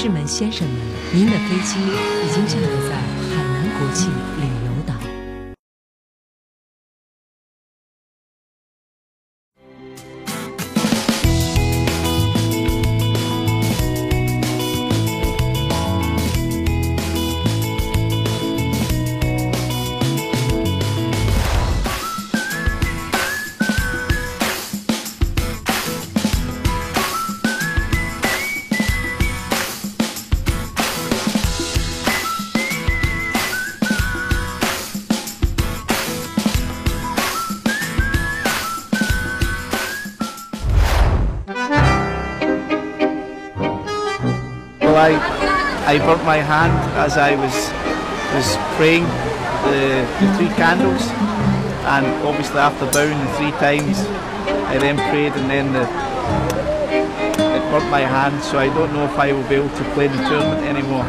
士们、先生们，您的飞机已经降落在海南国际旅 I, I burnt my hand as I was was praying the, the three candles, and obviously after bowing three times, I then prayed, and then the, it burnt my hand. So I don't know if I will be able to play the tournament anymore.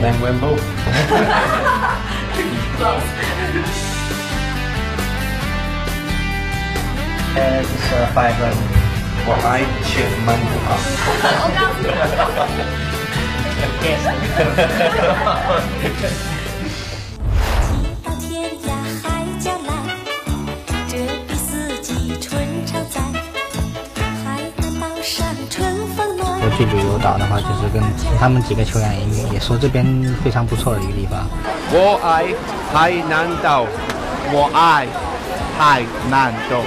Then Wimble. uh, just uh, five round. I chip up. oh, Yes. 去旅游岛的话，就是跟他们几个球员也也说这边非常不错的一个地方。我爱海南岛，我爱海南岛。